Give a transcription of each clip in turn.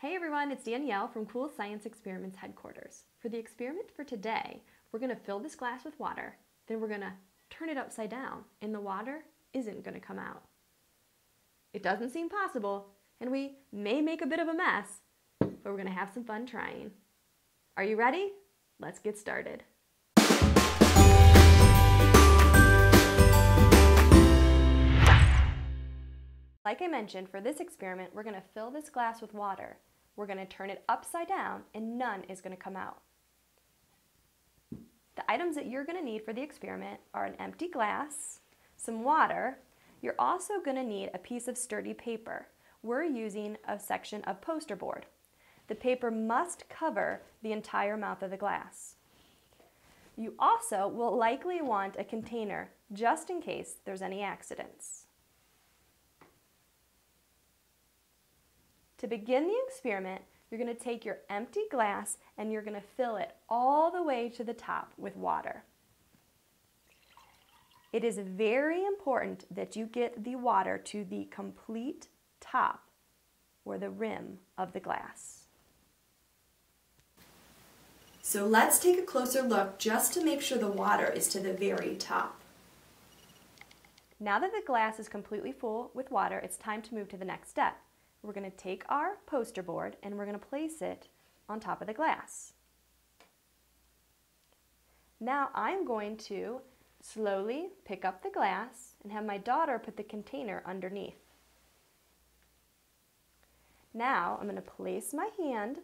Hey everyone, it's Danielle from Cool Science Experiments headquarters. For the experiment for today, we're going to fill this glass with water, then we're going to turn it upside down, and the water isn't going to come out. It doesn't seem possible, and we may make a bit of a mess, but we're going to have some fun trying. Are you ready? Let's get started. Like I mentioned, for this experiment, we're going to fill this glass with water. We're going to turn it upside down and none is going to come out. The items that you're going to need for the experiment are an empty glass, some water. You're also going to need a piece of sturdy paper. We're using a section of poster board. The paper must cover the entire mouth of the glass. You also will likely want a container just in case there's any accidents. To begin the experiment, you're going to take your empty glass and you're going to fill it all the way to the top with water. It is very important that you get the water to the complete top or the rim of the glass. So let's take a closer look just to make sure the water is to the very top. Now that the glass is completely full with water, it's time to move to the next step. We're going to take our poster board and we're going to place it on top of the glass. Now I'm going to slowly pick up the glass and have my daughter put the container underneath. Now I'm going to place my hand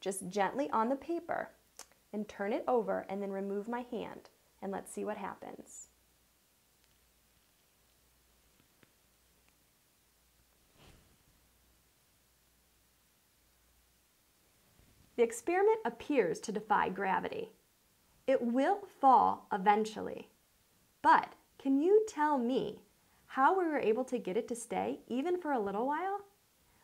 just gently on the paper and turn it over and then remove my hand and let's see what happens. The experiment appears to defy gravity. It will fall eventually. But can you tell me how we were able to get it to stay even for a little while?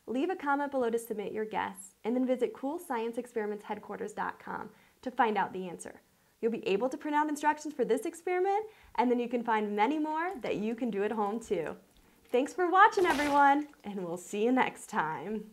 Leave a comment below to submit your guess and then visit coolscienceexperimentsheadquarters.com to find out the answer. You'll be able to print out instructions for this experiment and then you can find many more that you can do at home too. Thanks for watching everyone and we'll see you next time.